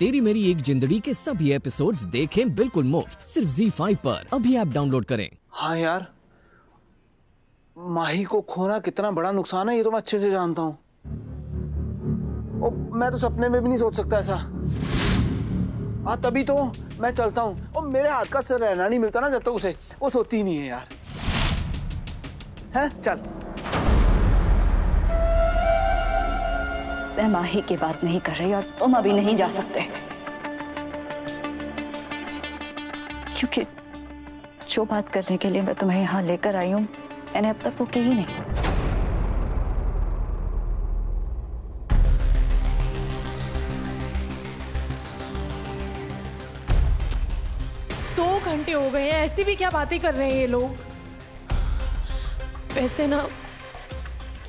तेरी मेरी एक जिंदड़ी के सभी एपिसोड्स देखें बिल्कुल मुफ़्त, सिर्फ़ जी फाइव पर। अभी ऐप डाउनलोड करें। हाँ यार, माही को खोना कितना बड़ा नुकसान है, ये तो मैं अच्छे से जानता हूँ। मैं तो सपने में भी नहीं सोच सकता ऐसा। हाँ तभी तो मैं चलता हूँ। मेरे हाथ का सिर रहना नहीं मिलता ना जब तक तो उसे। वो सोती नहीं है यार। है? चल। मैं माही की बात नहीं कर रही और तुम अभी नहीं जा सकते। क्योंकि जो बात करने के लिए मैं तुम्हें यहाँ लेकर आई हूँ, मैंने अब तक वो की ही नहीं। दो घंटे हो गए हैं, ऐसी भी क्या बातें कर रहे हैं ये लोग? वैसे ना,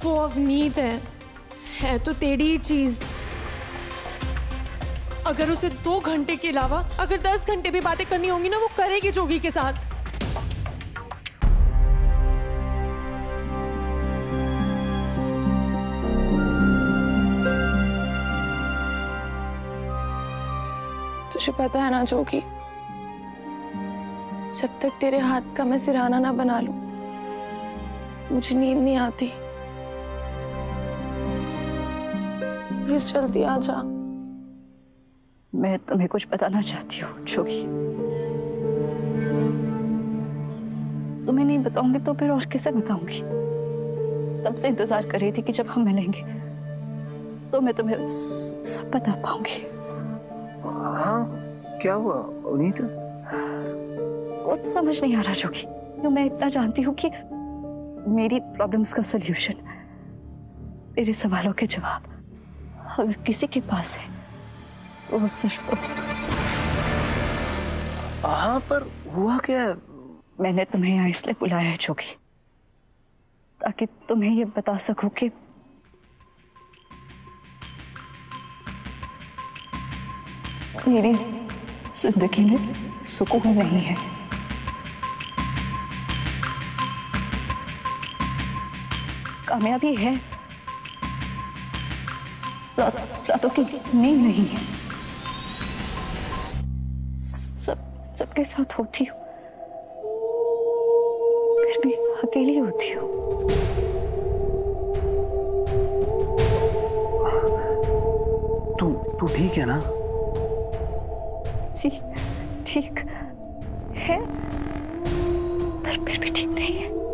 वो अवनीत है। है तो तेरी ही चीज़। अगर उसे दो घंटे के अलावा अगर दस घंटे भी बातें करनी होंगी ना, वो करेगी जोगी के साथ। तुझे पता है ना, जोगी, जब तक तेरे हाथ का मैं सिराना ना बना लूँ, मुझे नींद नहीं आती। प्लीज़ जल्दी आ जा। मैं तुम्हें कुछ बताना चाहती हूँ जोगी। तुम्हें नहीं बताऊँगी तो फिर और किसे बताऊँगी? तब से इंतज़ार कर रही थी कि जब हम मिलेंगे तो मैं तुम्हें सब बता पाऊँगी। हाँ क्या हुआ उनीत? कुछ समझ नहीं आ रहा जोगी। क्यों मैं इतना जानती हूँ कि मेरी प्रॉब्लम्स का सलूशन मेरे सवालों के जवाब। अगर किसी के पास है तो वो सिर्फ़ तो हाँ पर हुआ क्या? मैंने तुम्हें यहाँ इसलिए बुलाया है जोगी ताकि तुम्हें ये बता सकूँ कि मेरी ज़िंदगी में सुकून नहीं है। कामयाबी है रातों की नींद नहीं है। सब सबके साथ होती हूँ। फिर भी अकेली होती हूँ। तू तू ठीक है ना? जी ठीक है। पर फिर भी ठीक नहीं है।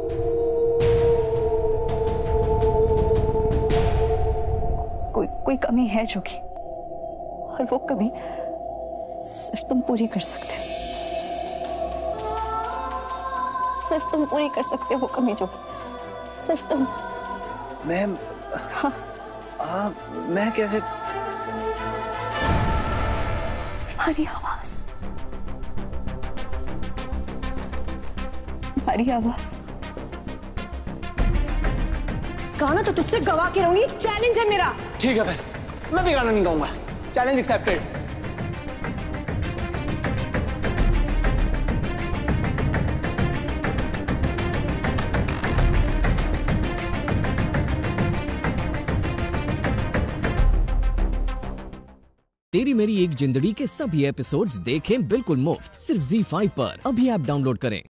कोई कमी है जो कि और वो कमी सिर्फ़ तुम पूरी कर सकते हो। सिर्फ़ तुम पूरी कर सकते हो वो कमी जो सिर्फ़ तुम। मैं हाँ। हाँ मैं कैसे? तुम्हारी आवाज़। तुम्हारी आवाज़। गाना तो तुझसे गवा के रहूँगी। चैलेंज है मेरा। ठीक है फिर। मैं भी गाना नहीं गाऊँगा। चैलेंज एक्सेप्टेड तेरी मेरी एक जिंदड़ी के सभी एपिसोड्स देखें बिल्कुल मुफ़्त सिर्फ़ जी फाइव पर। अभी ऐप डाउनलोड करें।